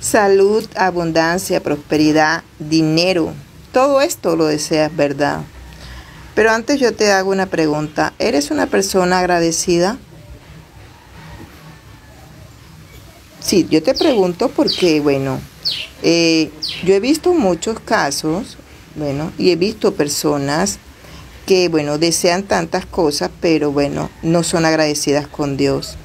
Salud, abundancia, prosperidad, dinero. Todo esto lo deseas, ¿verdad? Pero antes yo te hago una pregunta. ¿Eres una persona agradecida? Sí, yo te pregunto porque, bueno, eh, yo he visto muchos casos, bueno, y he visto personas que, bueno, desean tantas cosas, pero, bueno, no son agradecidas con Dios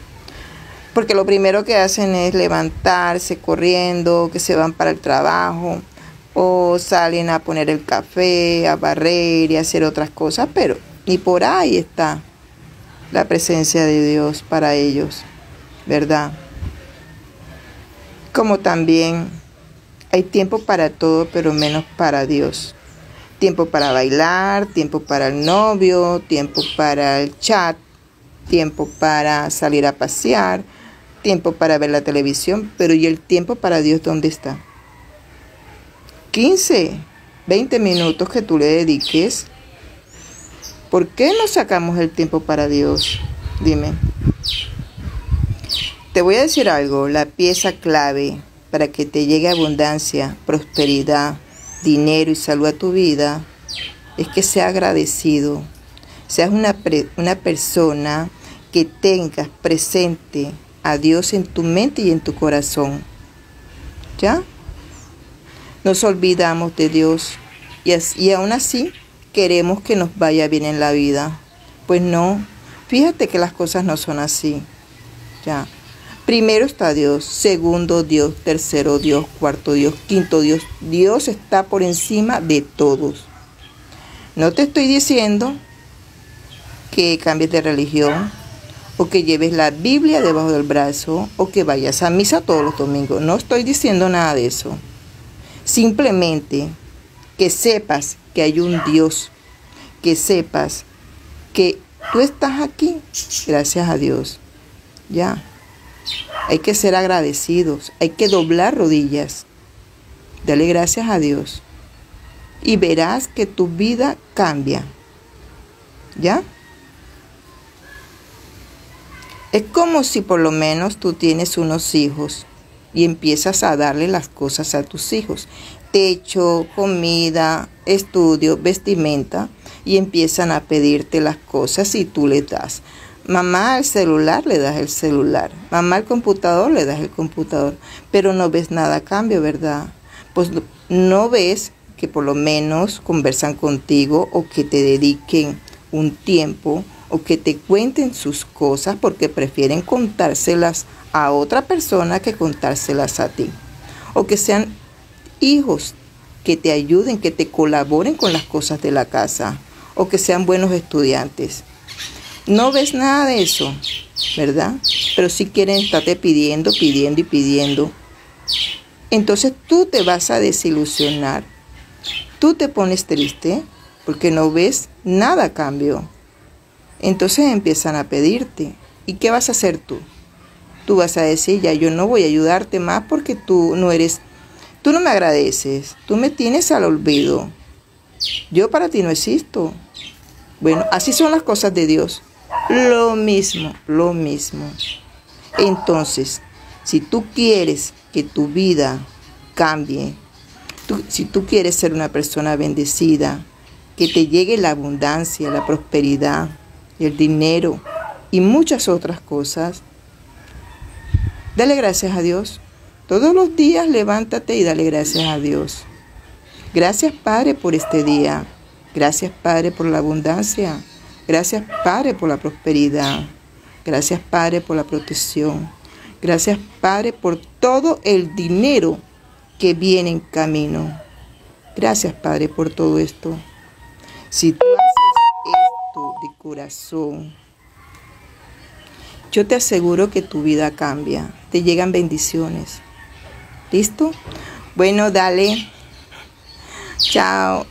porque lo primero que hacen es levantarse corriendo, que se van para el trabajo o salen a poner el café, a barrer y hacer otras cosas, pero ni por ahí está la presencia de Dios para ellos, ¿verdad? Como también hay tiempo para todo, pero menos para Dios. Tiempo para bailar, tiempo para el novio, tiempo para el chat, tiempo para salir a pasear, tiempo para ver la televisión, pero ¿y el tiempo para Dios dónde está? 15, 20 minutos que tú le dediques. ¿Por qué no sacamos el tiempo para Dios? Dime. Te voy a decir algo, la pieza clave para que te llegue abundancia, prosperidad, dinero y salud a tu vida es que seas agradecido, seas una, una persona que tengas presente a Dios en tu mente y en tu corazón. ¿Ya? Nos olvidamos de Dios y, y aún así queremos que nos vaya bien en la vida. Pues no, fíjate que las cosas no son así. ¿Ya? Primero está Dios, segundo Dios, tercero Dios, cuarto Dios, quinto Dios. Dios está por encima de todos. No te estoy diciendo que cambies de religión, o que lleves la Biblia debajo del brazo o que vayas a misa todos los domingos. No estoy diciendo nada de eso. Simplemente que sepas que hay un Dios, que sepas que tú estás aquí gracias a Dios. Ya. Hay que ser agradecidos, hay que doblar rodillas. Dale gracias a Dios. Y verás que tu vida cambia. ¿Ya? Es como si por lo menos tú tienes unos hijos y empiezas a darle las cosas a tus hijos. Techo, comida, estudio, vestimenta y empiezan a pedirte las cosas y tú les das. Mamá al celular le das el celular. Mamá al computador le das el computador. Pero no ves nada a cambio, ¿verdad? Pues no ves que por lo menos conversan contigo o que te dediquen un tiempo o que te cuenten sus cosas porque prefieren contárselas a otra persona que contárselas a ti. O que sean hijos que te ayuden, que te colaboren con las cosas de la casa. O que sean buenos estudiantes. No ves nada de eso, ¿verdad? Pero si quieren estarte pidiendo, pidiendo y pidiendo. Entonces tú te vas a desilusionar. Tú te pones triste porque no ves nada a cambio. Entonces empiezan a pedirte. ¿Y qué vas a hacer tú? Tú vas a decir, ya yo no voy a ayudarte más porque tú no eres, tú no me agradeces, tú me tienes al olvido. Yo para ti no existo. Bueno, así son las cosas de Dios. Lo mismo, lo mismo. Entonces, si tú quieres que tu vida cambie, si tú quieres ser una persona bendecida, que te llegue la abundancia, la prosperidad, el dinero y muchas otras cosas, dale gracias a Dios. Todos los días levántate y dale gracias a Dios. Gracias Padre por este día. Gracias Padre por la abundancia. Gracias Padre por la prosperidad. Gracias Padre por la protección. Gracias Padre por todo el dinero que viene en camino. Gracias Padre por todo esto. Si tú corazón, yo te aseguro que tu vida cambia, te llegan bendiciones. ¿Listo? Bueno, dale. Chao.